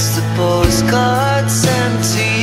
suppose God sent to you.